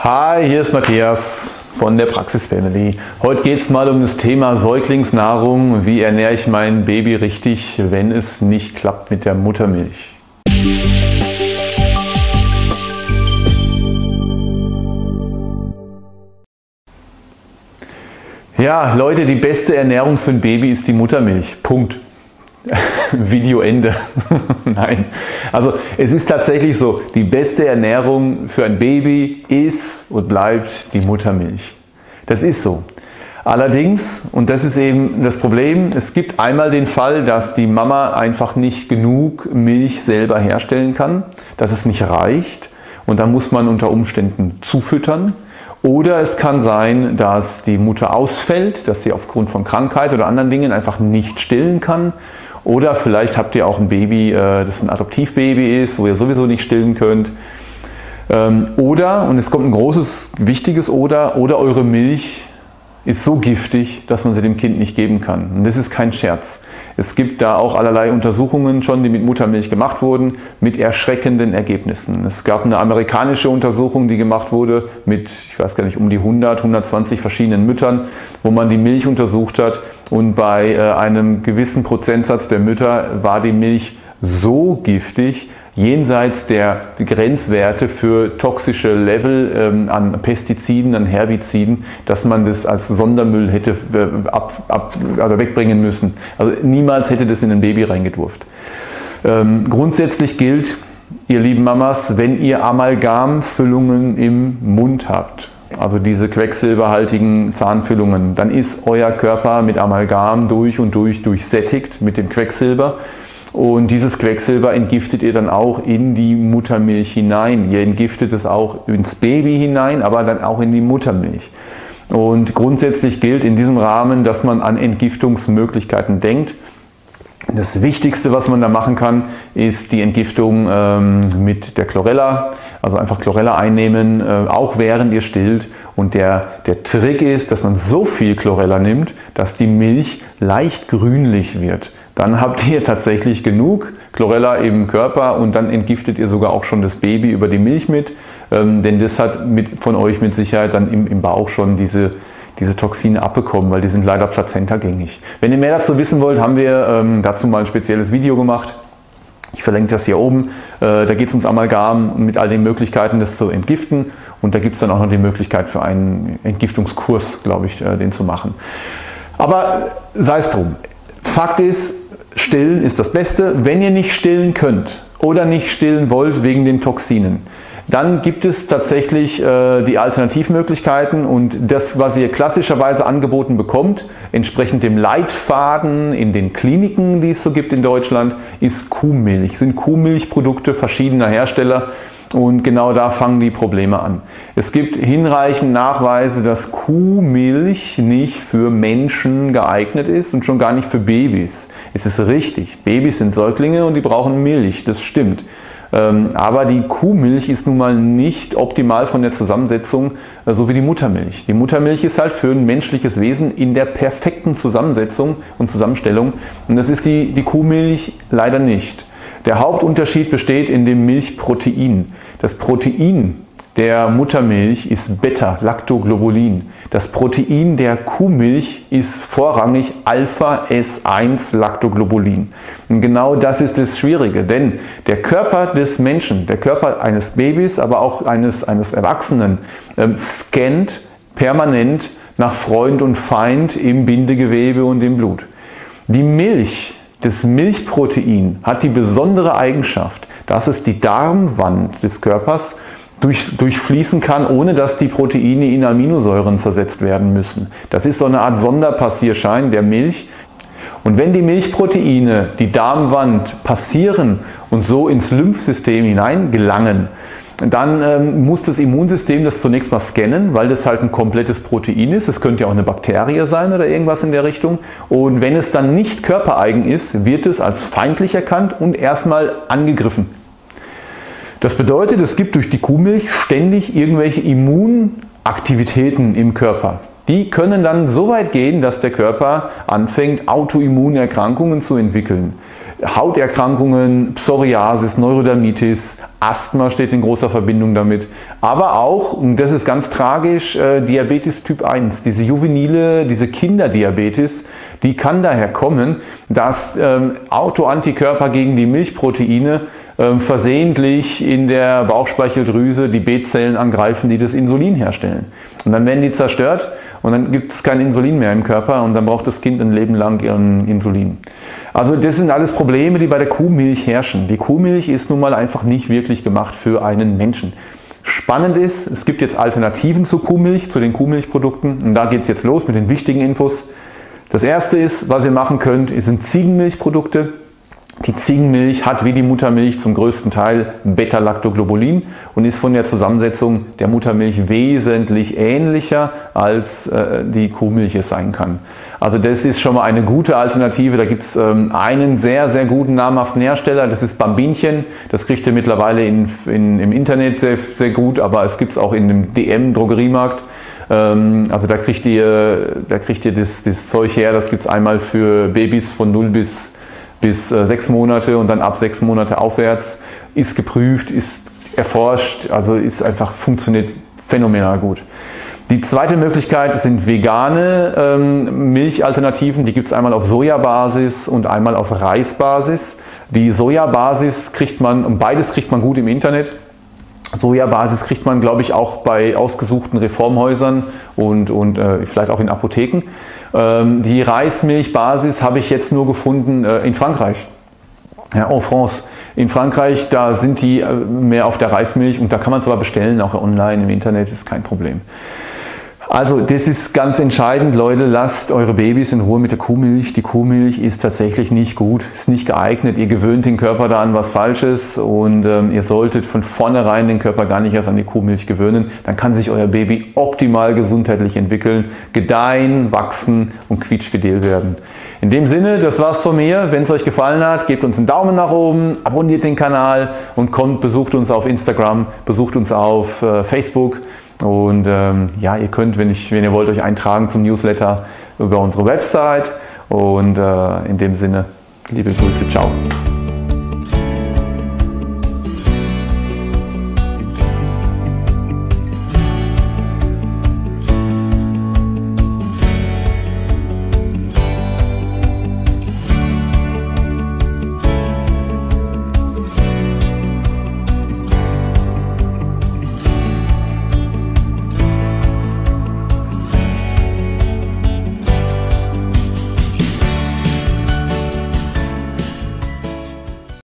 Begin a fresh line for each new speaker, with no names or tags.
Hi, hier ist Matthias von der Praxis Family. Heute geht es mal um das Thema Säuglingsnahrung. Wie ernähre ich mein Baby richtig, wenn es nicht klappt mit der Muttermilch? Ja, Leute, die beste Ernährung für ein Baby ist die Muttermilch. Punkt. Video Ende. Nein. Also es ist tatsächlich so, die beste Ernährung für ein Baby ist und bleibt die Muttermilch. Das ist so. Allerdings, und das ist eben das Problem, es gibt einmal den Fall, dass die Mama einfach nicht genug Milch selber herstellen kann, dass es nicht reicht und dann muss man unter Umständen zufüttern. Oder es kann sein, dass die Mutter ausfällt, dass sie aufgrund von Krankheit oder anderen Dingen einfach nicht stillen kann oder vielleicht habt ihr auch ein Baby, äh, das ein Adoptivbaby ist, wo ihr sowieso nicht stillen könnt. Ähm, oder, und es kommt ein großes, wichtiges Oder, oder eure Milch ist so giftig, dass man sie dem Kind nicht geben kann. Und das ist kein Scherz. Es gibt da auch allerlei Untersuchungen schon, die mit Muttermilch gemacht wurden, mit erschreckenden Ergebnissen. Es gab eine amerikanische Untersuchung, die gemacht wurde mit, ich weiß gar nicht, um die 100, 120 verschiedenen Müttern, wo man die Milch untersucht hat und bei äh, einem gewissen Prozentsatz der Mütter war die Milch so giftig, jenseits der Grenzwerte für toxische Level ähm, an Pestiziden, an Herbiziden, dass man das als Sondermüll hätte äh, ab, ab, also wegbringen müssen. Also niemals hätte das in ein Baby reingedurft. Ähm, grundsätzlich gilt, ihr lieben Mamas, wenn ihr Amalgamfüllungen im Mund habt, also diese quecksilberhaltigen Zahnfüllungen, dann ist euer Körper mit Amalgam durch und durch durchsättigt mit dem Quecksilber. Und dieses Quecksilber entgiftet ihr dann auch in die Muttermilch hinein. Ihr entgiftet es auch ins Baby hinein, aber dann auch in die Muttermilch. Und grundsätzlich gilt in diesem Rahmen, dass man an Entgiftungsmöglichkeiten denkt. Das Wichtigste, was man da machen kann, ist die Entgiftung ähm, mit der Chlorella. Also einfach Chlorella einnehmen, äh, auch während ihr stillt. Und der, der Trick ist, dass man so viel Chlorella nimmt, dass die Milch leicht grünlich wird. Dann habt ihr tatsächlich genug Chlorella im Körper und dann entgiftet ihr sogar auch schon das Baby über die Milch mit. Ähm, denn das hat mit, von euch mit Sicherheit dann im, im Bauch schon diese diese Toxine abbekommen, weil die sind leider plazentagängig. Wenn ihr mehr dazu wissen wollt, haben wir ähm, dazu mal ein spezielles Video gemacht. Ich verlinke das hier oben. Äh, da geht es ums Amalgam mit all den Möglichkeiten, das zu entgiften. Und da gibt es dann auch noch die Möglichkeit für einen Entgiftungskurs, glaube ich, äh, den zu machen. Aber sei es drum. Fakt ist, stillen ist das Beste. Wenn ihr nicht stillen könnt oder nicht stillen wollt wegen den Toxinen, dann gibt es tatsächlich äh, die Alternativmöglichkeiten und das, was ihr klassischerweise angeboten bekommt, entsprechend dem Leitfaden in den Kliniken, die es so gibt in Deutschland, ist Kuhmilch. Sind Kuhmilchprodukte verschiedener Hersteller und genau da fangen die Probleme an. Es gibt hinreichend Nachweise, dass Kuhmilch nicht für Menschen geeignet ist und schon gar nicht für Babys. Es ist richtig, Babys sind Säuglinge und die brauchen Milch, das stimmt. Ähm, aber die Kuhmilch ist nun mal nicht optimal von der Zusammensetzung, äh, so wie die Muttermilch. Die Muttermilch ist halt für ein menschliches Wesen in der perfekten Zusammensetzung und Zusammenstellung. Und das ist die, die Kuhmilch leider nicht. Der Hauptunterschied besteht in dem Milchprotein. Das Protein der Muttermilch ist Beta-Lactoglobulin. Das Protein der Kuhmilch ist vorrangig Alpha-S1-Lactoglobulin. Und genau das ist das Schwierige, denn der Körper des Menschen, der Körper eines Babys, aber auch eines, eines Erwachsenen, äh, scannt permanent nach Freund und Feind im Bindegewebe und im Blut. Die Milch, das Milchprotein hat die besondere Eigenschaft, dass es die Darmwand des Körpers durch, durchfließen kann, ohne dass die Proteine in Aminosäuren zersetzt werden müssen. Das ist so eine Art Sonderpassierschein der Milch. Und wenn die Milchproteine die Darmwand passieren und so ins Lymphsystem hineingelangen, dann ähm, muss das Immunsystem das zunächst mal scannen, weil das halt ein komplettes Protein ist. Es könnte ja auch eine Bakterie sein oder irgendwas in der Richtung. Und wenn es dann nicht körpereigen ist, wird es als feindlich erkannt und erstmal angegriffen. Das bedeutet, es gibt durch die Kuhmilch ständig irgendwelche Immunaktivitäten im Körper. Die können dann so weit gehen, dass der Körper anfängt, Autoimmunerkrankungen zu entwickeln. Hauterkrankungen, Psoriasis, Neurodermitis, Asthma steht in großer Verbindung damit. Aber auch, und das ist ganz tragisch, äh, Diabetes Typ 1. Diese juvenile, diese Kinderdiabetes, die kann daher kommen, dass ähm, Autoantikörper gegen die Milchproteine ähm, versehentlich in der Bauchspeicheldrüse die B-Zellen angreifen, die das Insulin herstellen. Und dann werden die zerstört und dann gibt es kein Insulin mehr im Körper und dann braucht das Kind ein Leben lang Insulin. Also das sind alles Probleme, die bei der Kuhmilch herrschen. Die Kuhmilch ist nun mal einfach nicht wirklich gemacht für einen Menschen. Spannend ist, es gibt jetzt Alternativen zu Kuhmilch, zu den Kuhmilchprodukten und da geht es jetzt los mit den wichtigen Infos. Das erste ist, was ihr machen könnt, sind Ziegenmilchprodukte. Die Ziegenmilch hat wie die Muttermilch zum größten Teil Beta-Lactoglobulin und ist von der Zusammensetzung der Muttermilch wesentlich ähnlicher als äh, die Kuhmilch es sein kann. Also das ist schon mal eine gute Alternative. Da gibt es ähm, einen sehr, sehr guten namhaften Hersteller, das ist Bambinchen. Das kriegt ihr mittlerweile in, in, im Internet sehr, sehr gut, aber es gibt es auch in dem DM-Drogeriemarkt. Ähm, also da kriegt ihr, da kriegt ihr das, das Zeug her, das gibt es einmal für Babys von 0 bis bis äh, sechs Monate und dann ab sechs Monate aufwärts, ist geprüft, ist erforscht, also ist einfach funktioniert phänomenal gut. Die zweite Möglichkeit sind vegane ähm, Milchalternativen. Die gibt es einmal auf Sojabasis und einmal auf Reisbasis. Die Sojabasis kriegt man, und beides kriegt man gut im Internet. Sojabasis kriegt man, glaube ich, auch bei ausgesuchten Reformhäusern und, und äh, vielleicht auch in Apotheken. Ähm, die Reismilchbasis habe ich jetzt nur gefunden äh, in Frankreich. Ja, en France. In Frankreich, da sind die äh, mehr auf der Reismilch und da kann man zwar bestellen, auch online im Internet, ist kein Problem. Also das ist ganz entscheidend, Leute, lasst eure Babys in Ruhe mit der Kuhmilch. Die Kuhmilch ist tatsächlich nicht gut, ist nicht geeignet. Ihr gewöhnt den Körper da an was Falsches und ähm, ihr solltet von vornherein den Körper gar nicht erst an die Kuhmilch gewöhnen. Dann kann sich euer Baby optimal gesundheitlich entwickeln, gedeihen, wachsen und quietschfidel werden. In dem Sinne, das war's von mir. Wenn es euch gefallen hat, gebt uns einen Daumen nach oben, abonniert den Kanal und kommt, besucht uns auf Instagram, besucht uns auf äh, Facebook. Und ähm, ja, ihr könnt, wenn, ich, wenn ihr wollt, euch eintragen zum Newsletter über unsere Website. Und äh, in dem Sinne, liebe Grüße, ciao.